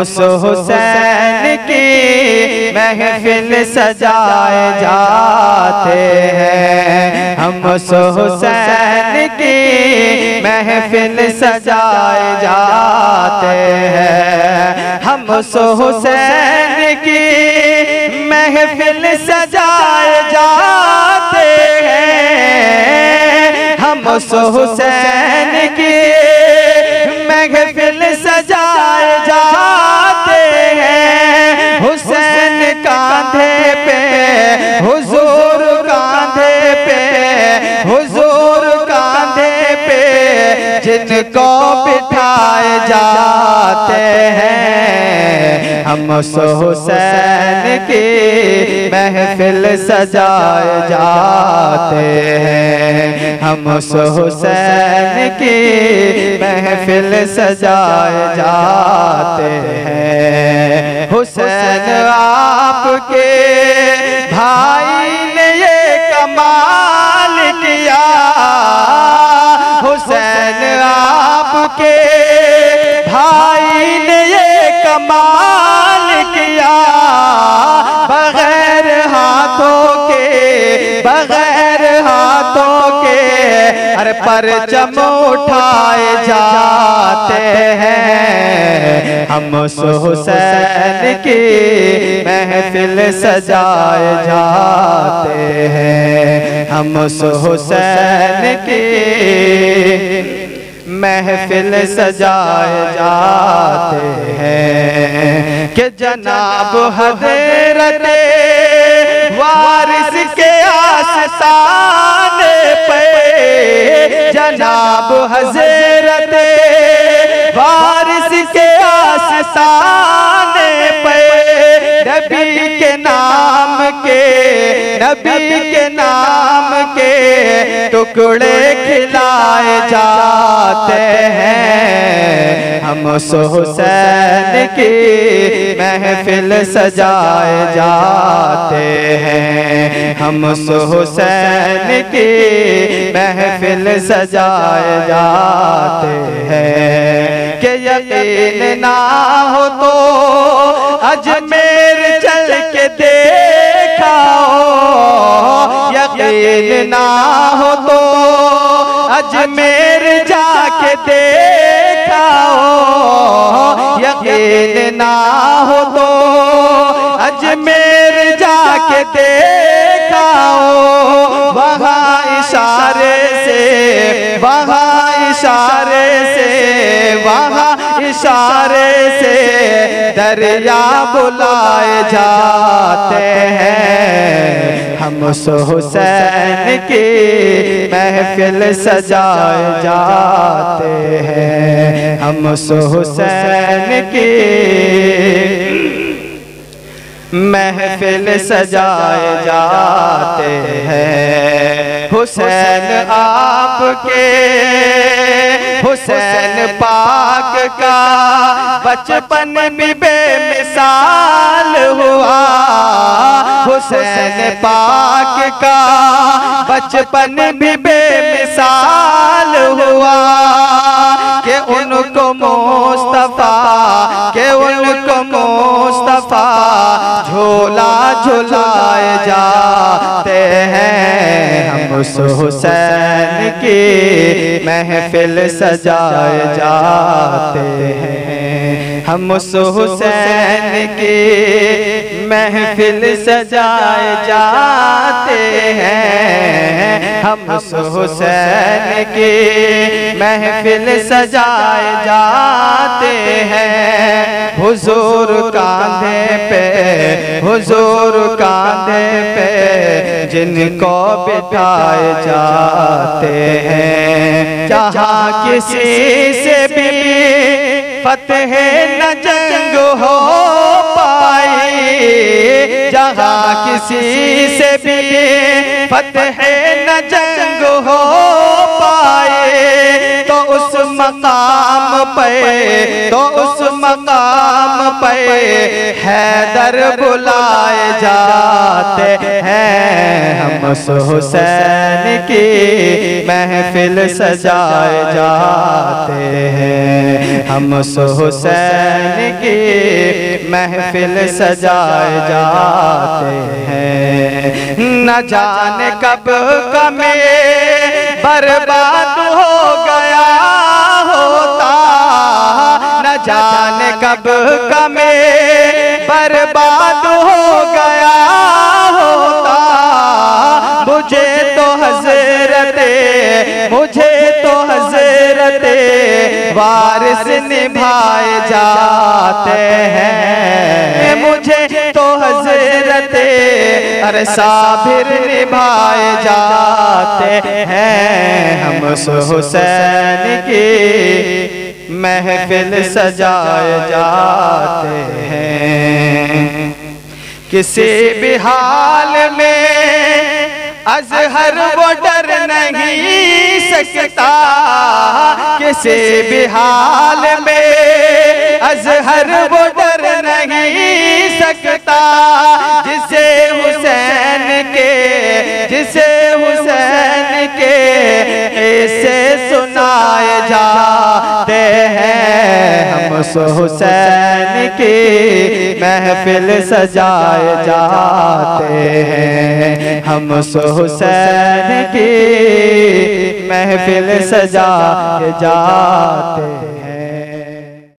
اس حسین کی محفل سجائے جاتے ہیں۔ ہم اس حسین کی محفل سجائے جاتے ہیں۔ ہم اس حسین کی محفل سجائے جاتے ہیں۔ ہم اس حسین کی جن کو بٹھائے جاتے ہیں۔ ہم اس حسین کی محفل سجائے جاتے ہیں۔ ہم اس حسین کی محفل سجائے جاتے ہیں۔ حسین آپ کے بھائی نے یہ کمال کیا بغیر ہاتھوں کے، بغیر ہاتھوں کے۔ ہر پرچم اٹھائے جاتے ہیں۔ ہم اس حسین کی محفل سجائے جاتے ہیں۔ ہم اس حسین کی محفل سجائے جاتے ہیں کہ جناب حضرت وارث کے آستان پہ جناب حضرت وارث کے آستان پہ نبی کے نام کے نبی کے ٹکڑے کھلائے جاتے ہیں۔ ہم اس حسین کی محفل سجائے جاتے ہیں۔ ہم اس حسین کی محفل سجائے جاتے ہیں۔ کہ یقین نہ ہو تو اجمیر اجمیر جا کے دیکھا ہو، یقین نہ ہو تو اجمیر جا کے دیکھا ہو، وہاں اشارے سے، وہاں اشارے سے، وہاں اشارے سے دریا بلائے جاتے ہم اس حسین کی محفل سجائے جاتے ہیں۔ ہم اس حسین کی محفل سجائے جاتے ہیں۔ حسین آپ کے، حسین پاک کا بچپن بھی بے مثال ہوا حسین پاک کا بچپن بھی بے مثال ہوا کہ ان کو مصطفیٰ کہ ان کو مصطفیٰ جھولا جھولائے جاتے ہیں۔ ہم اس حسین کی محفل سجائے جاتے ہیں۔ ہم اس حسین کی محفل سجائے جاتے ہیں۔ ہم اس حسین کی محفل سجائے جاتے ہیں۔ حضور کاندھے پہ، حضور کاندھے پہ جن کو بٹھائے جاتے ہیں۔ جہاں کسی سے بھی فتح نہ جنگ ہو پائی جہاں کسی سے بھی فتح نہ جنگ ہو حیدر بلائے جا جاتے ہیں ہم اس حسین کی محفل سجائے جاتے ہیں۔ ہم اس حسین کی محفل سجائے جاتے ہیں۔ نہ جانے کب کمیں برباد ہو گیا ہوتا۔ نہ جانے کب کمیں برباد ہو گیا ہوتا۔ مجھے تو حضرت، مجھے تو حضرت وارث نبھائے جاتے ہیں۔ مجھے تو حضرت ارے صابر نبھائے جاتے ہیں۔ ہم حسین کی محفل سجائے جاتے ہیں۔ کسی بھی حال میں ازہر وہ ڈر نہیں سکتا۔ کسی بھی حال میں ازہر وہ ڈر نہیں سکتا۔ جسے حسین کے، جسے حسین کے ایسے سنائے جاتے ہیں۔ اس حسین کی محفل سجائے جاتے ہیں۔ ہم اس حسین کی محفل سجائے جاتے ہیں۔